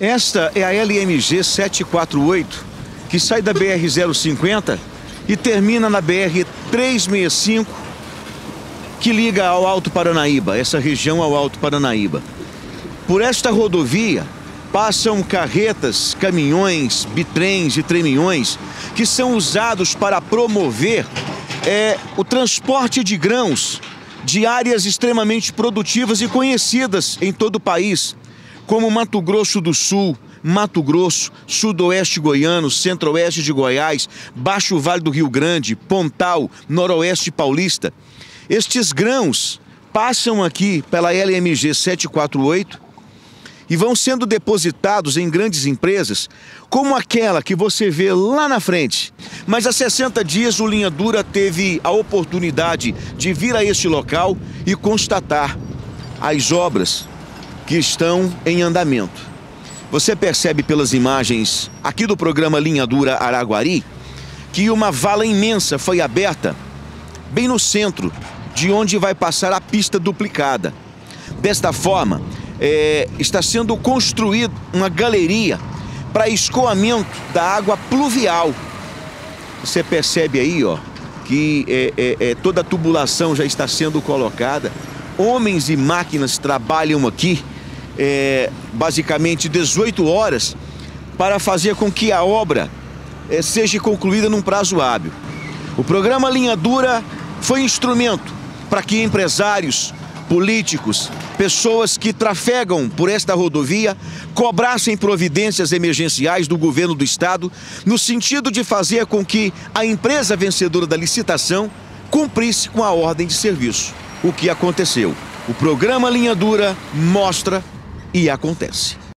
Esta é a LMG 748, que sai da BR 050 e termina na BR 365, que liga ao Alto Paranaíba, essa região ao Alto Paranaíba. Por esta rodovia passam carretas, caminhões, bitrens e tremiões que são usados para promover é, o transporte de grãos de áreas extremamente produtivas e conhecidas em todo o país, como Mato Grosso do Sul, Mato Grosso, Sudoeste Goiano, Centro-Oeste de Goiás, Baixo Vale do Rio Grande, Pontal, Noroeste Paulista. Estes grãos passam aqui pela LMG 748 e vão sendo depositados em grandes empresas, como aquela que você vê lá na frente. Mas há 60 dias o Linha Dura teve a oportunidade de vir a este local e constatar as obras que estão em andamento. Você percebe pelas imagens aqui do programa Linha Dura Araguari que uma vala imensa foi aberta bem no centro de onde vai passar a pista duplicada. Desta forma, é, está sendo construída uma galeria para escoamento da água pluvial. Você percebe aí, ó, que é, é, é, toda a tubulação já está sendo colocada. Homens e máquinas trabalham aqui, é, basicamente 18 horas, para fazer com que a obra é, seja concluída num prazo hábil. O programa Linha Dura foi instrumento para que empresários, políticos, pessoas que trafegam por esta rodovia cobrassem providências emergenciais do governo do estado no sentido de fazer com que a empresa vencedora da licitação cumprisse com a ordem de serviço. O que aconteceu? O programa Linha Dura mostra e acontece.